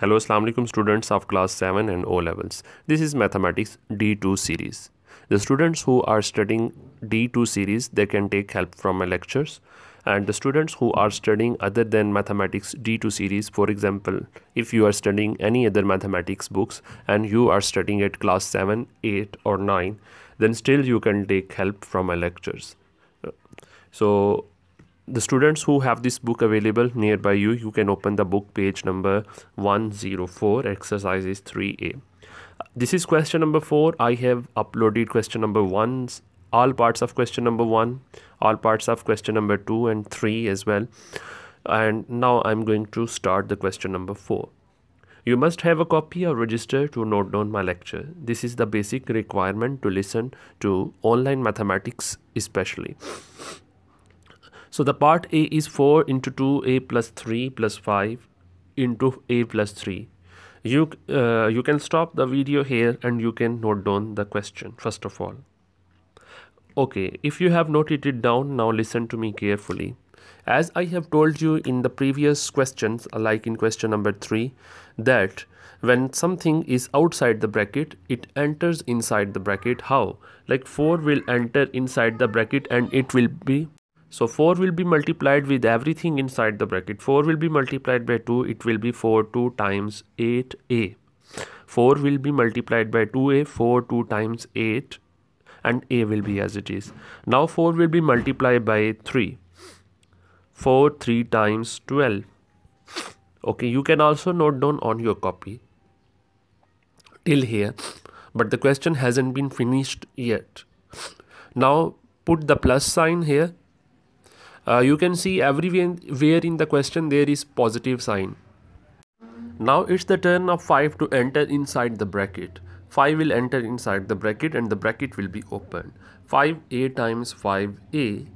Hello Assalamu alaikum students of class 7 and O levels. This is mathematics D2 series. The students who are studying D2 series they can take help from my lectures and the students who are studying other than mathematics D2 series for example if you are studying any other mathematics books and you are studying at class 7, 8 or 9 then still you can take help from my lectures. So the students who have this book available nearby you you can open the book page number 104 exercises 3a this is question number 4 i have uploaded question number 1 all parts of question number 1 all parts of question number 2 and 3 as well. And now i'm going to start the question number 4 you must have a copy or register to note down my lecture. This is the basic requirement to listen to online mathematics especially. So the part A is 4 into 2a plus 3 plus 5 into a plus 3. You, uh, you can stop the video here and you can note down the question first of all. Okay, if you have noted it down, now listen to me carefully. As I have told you in the previous questions, like in question number 3, that when something is outside the bracket, it enters inside the bracket. How? Like 4 will enter inside the bracket and it will be so 4 will be multiplied with everything inside the bracket. 4 will be multiplied by 2. It will be 4 2 times 8a. 4 will be multiplied by 2a. 4 2 times 8 and a will be as it is. Now 4 will be multiplied by 3. 4 3 times 12. Okay, you can also note down on your copy till here. But the question hasn't been finished yet. Now put the plus sign here uh, you can see everywhere in the question there is positive sign. Now it's the turn of 5 to enter inside the bracket. 5 will enter inside the bracket and the bracket will be opened. 5a times 5a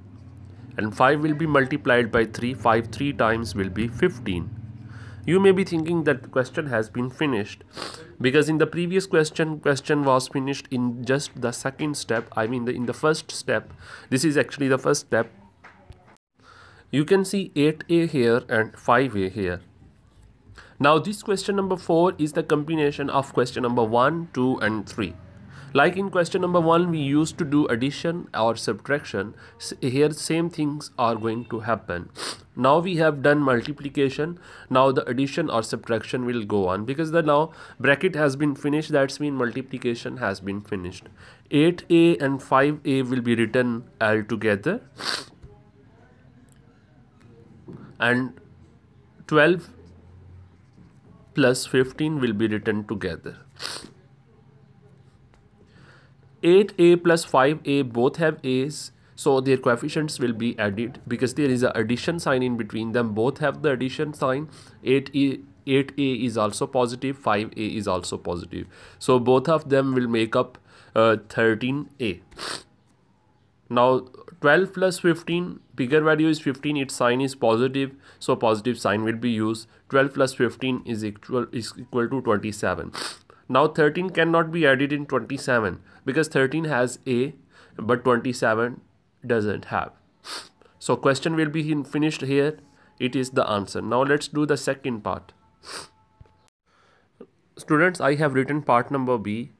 and 5 will be multiplied by 3 5 3 times will be 15 you may be thinking that the question has been finished. Because in the previous question question was finished in just the second step. I mean the, in the first step. This is actually the first step you can see 8a here and 5a here. Now this question number 4 is the combination of question number 1, 2 and 3. Like in question number 1 we used to do addition or subtraction. Here same things are going to happen. Now we have done multiplication. Now the addition or subtraction will go on because the now bracket has been finished. That's mean multiplication has been finished. 8a and 5a will be written all together and 12 plus 15 will be written together. 8a plus 5a both have a's so their coefficients will be added because there is a addition sign in between them. Both have the addition sign. 8a 8a is also positive 5a is also positive. So both of them will make up uh, 13a now 12 plus 15 bigger value is 15 its sign is positive so positive sign will be used. 12 plus 15 is equal is equal to 27 now 13 cannot be added in 27 because 13 has a but 27 doesn't have. So question will be finished here. It is the answer. Now let's do the second part. Students i have written part number b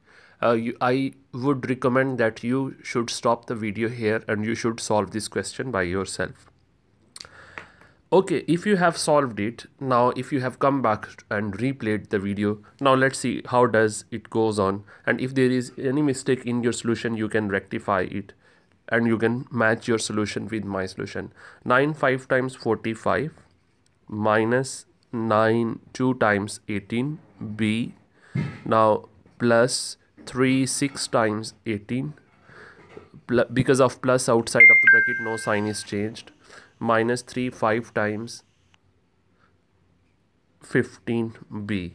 uh, you, I would recommend that you should stop the video here and you should solve this question by yourself. Okay, if you have solved it, now if you have come back and replayed the video, now let's see how does it goes on and if there is any mistake in your solution, you can rectify it and you can match your solution with my solution. 9 5 times 45 minus 9 2 times 18 b now plus 3 6 times 18 because of plus outside of the bracket no sign is changed. Minus 3 5 times 15b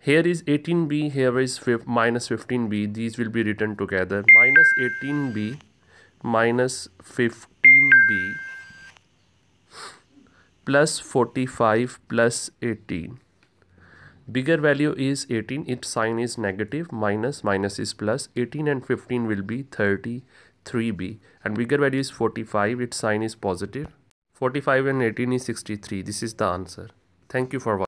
here is 18b here is minus 15b these will be written together. Minus 18b minus 15b plus 45 plus 18 bigger value is 18 its sign is negative minus minus is plus. 18 and 15 will be 33b and bigger value is 45 its sign is positive. 45 and 18 is 63 this is the answer. Thank you for watching